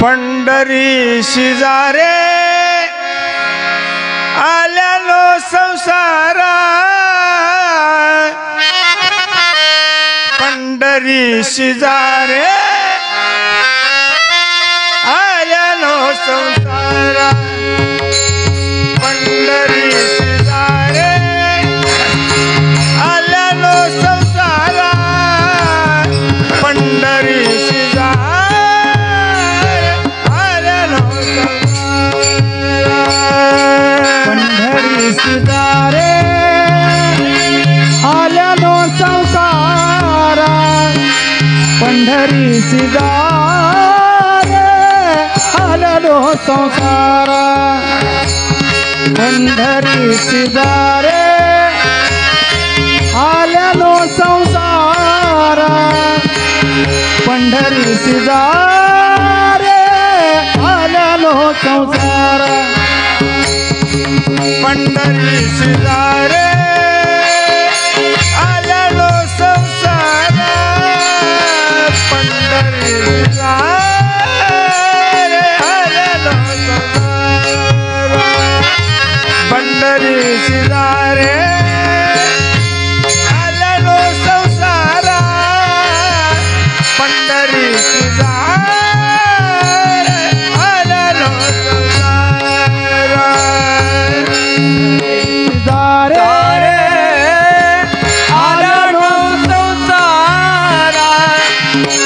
पंढरी शिजारे आल्यालो संसारा. पंढरी शिजारे आल्यालो संसारा. ಧರಿಸಿದ ಅಲಲು ಸಂಸಾರ ಧರಿಸಿದಾರೆ ಅಲಲು ಸಂಸಾರ. ಪಂಡರಿಸಿದಾರೆ ಅಲಲು ಸಂಸಾರ. ಪಂಡರಿಸಿದಾರೆ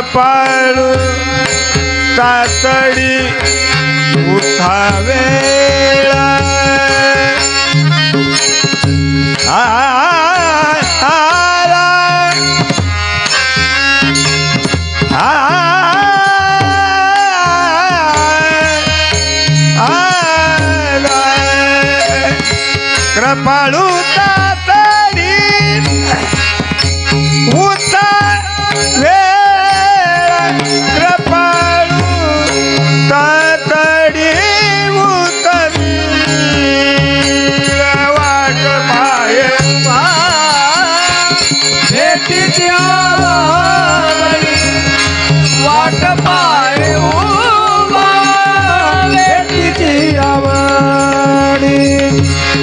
पाळू तातडी उठावे कृपाळू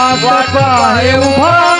आवडी वाट पाहे उभा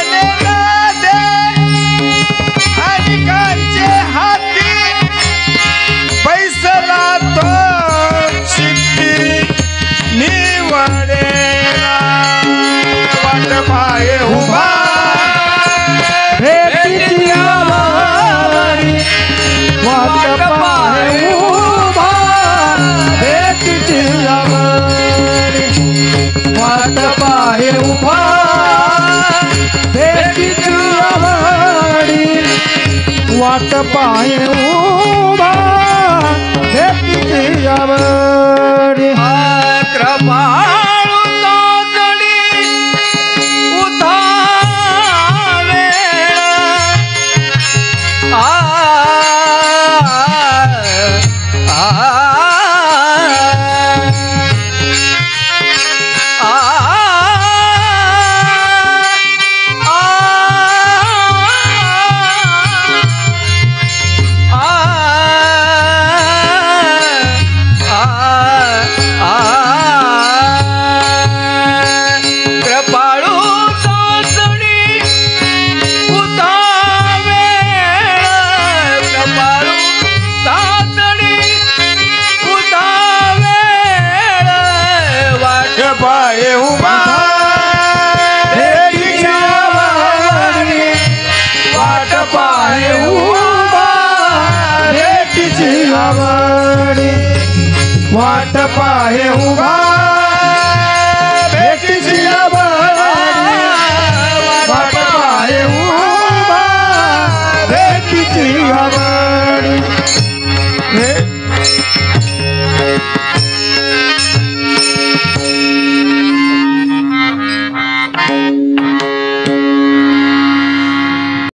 वाट आठ पाय उभा. भेटीशिया वाट पाय उभा. भेटीशिया